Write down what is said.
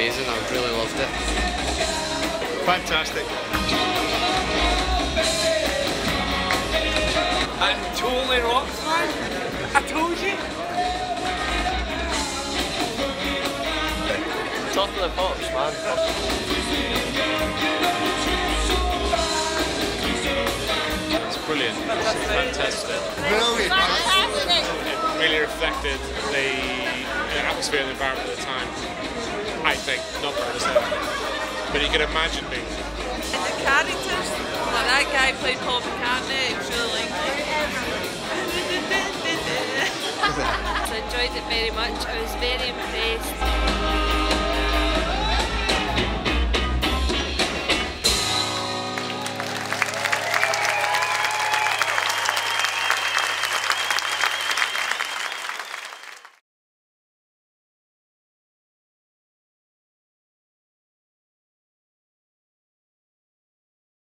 amazing. I really loved it. Fantastic. And totally rocks, man. I told you. Top of the pops, man. It's brilliant. It's fantastic. Brilliant. It really reflected the, the atmosphere and environment at the time. I think, not personally. But you can imagine me. And the characters, like that guy played Paul McCartney, it was really like I enjoyed it very much. I was very impressed.